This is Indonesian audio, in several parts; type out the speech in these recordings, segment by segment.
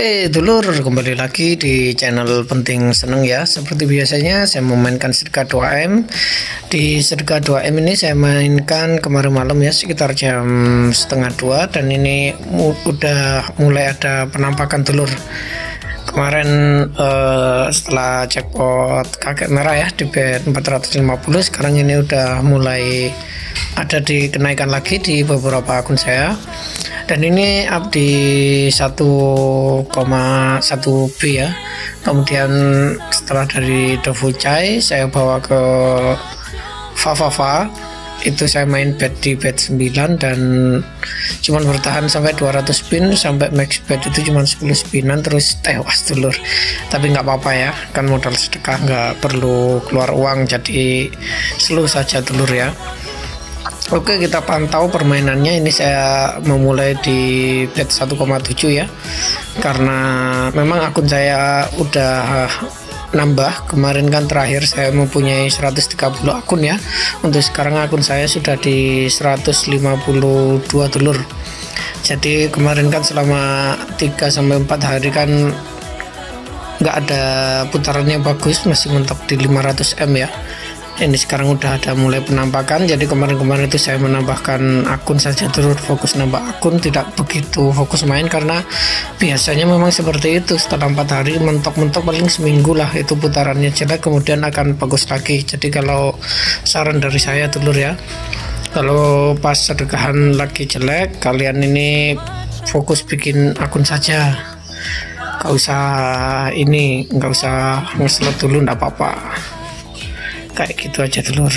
Eh dulur kembali lagi di channel penting seneng ya. Seperti biasanya saya memainkan sedekah 2M di sedekah 2M ini saya mainkan kemarin malam ya sekitar jam setengah dua. Dan ini udah mulai ada penampakan dulur kemarin uh, setelah jackpot kakek merah ya di bet 450 sekarang ini udah mulai ada di kenaikan lagi di beberapa akun saya dan ini up di 1,1 B ya. Kemudian setelah dari Dovucai saya bawa ke Favava itu saya main bet di bet 9 dan cuman bertahan sampai 200 spin sampai max bet itu cuma 10 spinan terus tewas dulur tapi nggak apa-apa ya kan modal sedekah nggak perlu keluar uang jadi slow saja dulur ya Oke kita pantau permainannya. Ini saya memulai di bet 1,7 ya. Karena memang akun saya udah nambah. Kemarin kan terakhir saya mempunyai 130 akun ya. Untuk sekarang akun saya sudah di 152 telur. Jadi kemarin kan selama 3 sampai 4 hari kan nggak ada putarannya bagus masih mentok di 500 M ya ini sekarang udah ada mulai penampakan jadi kemarin-kemarin itu saya menambahkan akun saja terus fokus nambah akun tidak begitu fokus main karena biasanya memang seperti itu. Setelah empat hari mentok-mentok paling seminggu lah itu putarannya jelek kemudian akan bagus lagi. Jadi kalau saran dari saya telur ya kalau pas sedekahan lagi jelek kalian ini fokus bikin akun saja. Nggak usah ini nggak usah ngeslot dulu nggak apa-apa kayak gitu aja telur.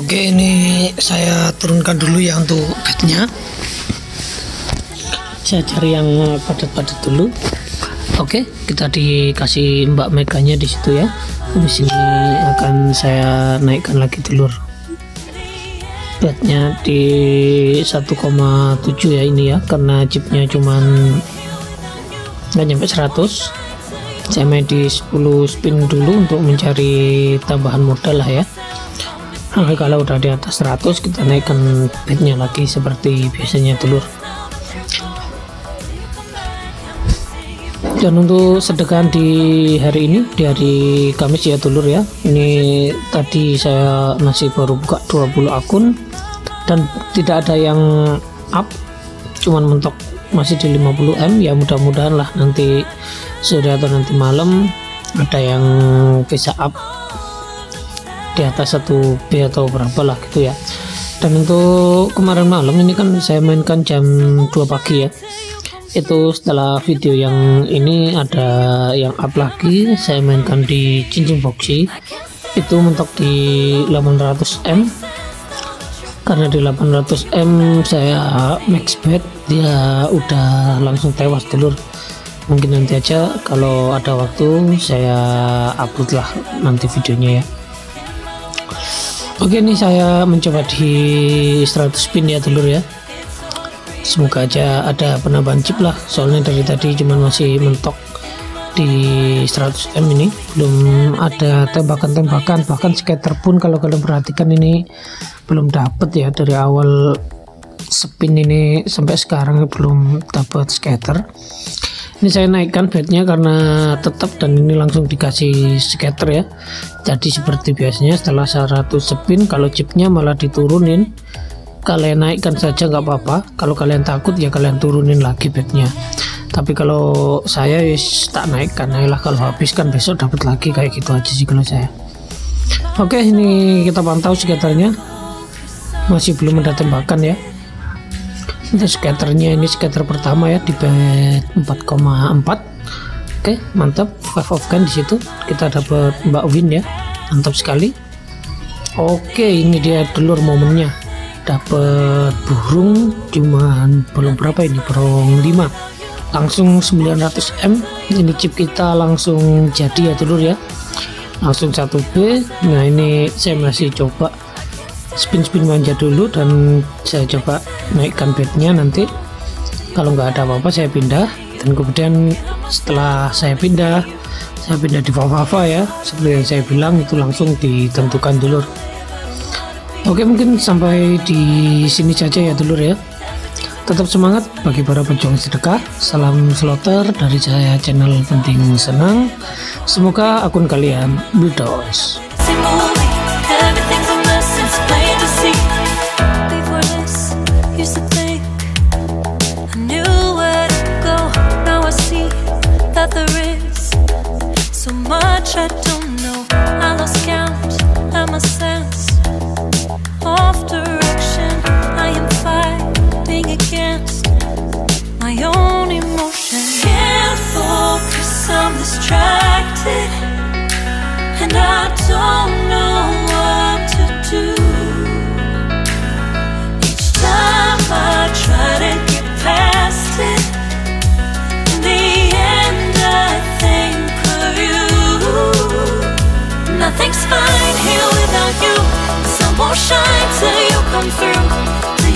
Oke ini saya turunkan dulu ya untuk bednya saya cari yang padat-padat dulu. Oke kita dikasih mbak meganya di situ ya. Di sini akan saya naikkan lagi telur. Bednya di 1,7 ya ini ya karena chipnya cuman nggak nyampe 100 saya main di 10 spin dulu untuk mencari tambahan modal lah ya. Nah, kalau udah di atas 100 kita naikkan bednya lagi seperti biasanya telur. Dan untuk sedekah di hari ini di hari Kamis ya telur ya. Ini tadi saya masih baru buka 20 akun. Dan tidak ada yang up cuman mentok masih di 50M ya mudah-mudahan lah nanti sore atau nanti malam ada yang bisa up di atas satu B atau berapa lah gitu ya. Dan untuk kemarin malam ini kan saya mainkan jam 2 pagi ya. Itu setelah video yang ini ada yang up lagi saya mainkan di cincin boxy itu mentok di 800M karena di 800M saya max bet dia udah langsung tewas telur. Mungkin nanti aja kalau ada waktu saya upload lah nanti videonya ya. Oke ini saya mencoba di 100 spin ya telur ya. Semoga aja ada penambahan chip lah soalnya dari tadi cuman masih mentok di 100M ini. Belum ada tembakan-tembakan bahkan scatter pun kalau kalian perhatikan ini belum dapat ya. Dari awal spin ini sampai sekarang belum dapat scatter ini saya naikkan bednya karena tetap dan ini langsung dikasih scatter ya. Jadi seperti biasanya setelah 100 spin kalau chipnya malah diturunin. Kalian naikkan saja nggak apa-apa. Kalau kalian takut ya kalian turunin lagi bednya tapi kalau saya wis tak naikkan lah kalau habis kan besok dapat lagi kayak gitu aja sih kalau saya. Oke ini kita pantau skaternya. Masih belum ada tembakan ya. Ini skaternya ini skater pertama ya di bet 4,4 oke mantap. Five of gun di situ. Kita dapat mbak win ya. Mantap sekali. Oke ini dia dulur momennya. Dapat burung cuman belum berapa ini burung 5 langsung 900M ini chip kita langsung jadi ya telur ya. Langsung 1B nah ini saya masih coba spin-spin manja dulu dan saya coba naikkan bednya nanti. Kalau nggak ada apa-apa saya pindah. Dan kemudian setelah saya pindah saya pindah di Fafafa ya. Seperti yang saya bilang itu langsung ditentukan dulu oke mungkin sampai di sini saja ya dulur ya Tetap semangat bagi para pejuang sedekah. Salam slotter dari saya channel Penting Senang. Semoga akun kalian shine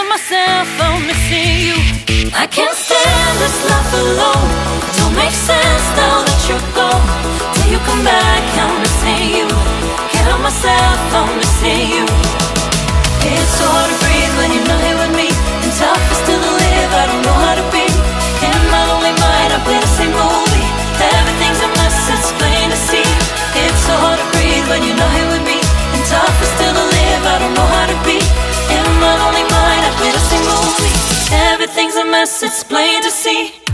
stay. myself, I'm missing you. I can't stand this life alone. Don't make sense now that you're gone. Till you come back, I'm missing you. Can't help myself, I'm missing you. It's so hard to breathe when you're not us, it's plain to see.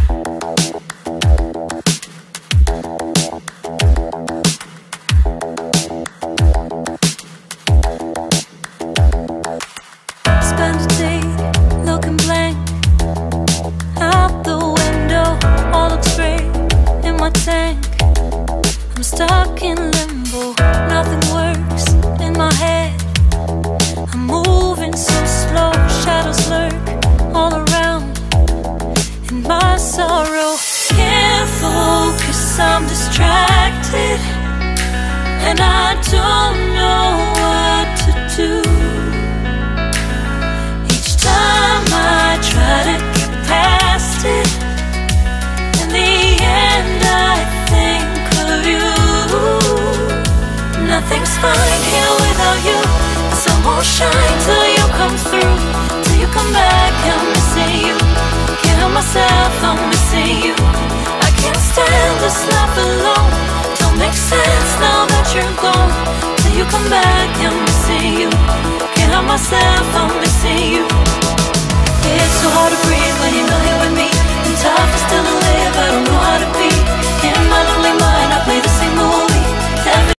it, and I don't know what to do. Each time I try to get past it, in the end I think of you. Nothing's fine here without you. The sun won't shine till you come through, till you come back. I'm missing you. Can't help myself, I'm missing you. I can't stand this life alone. myself on me.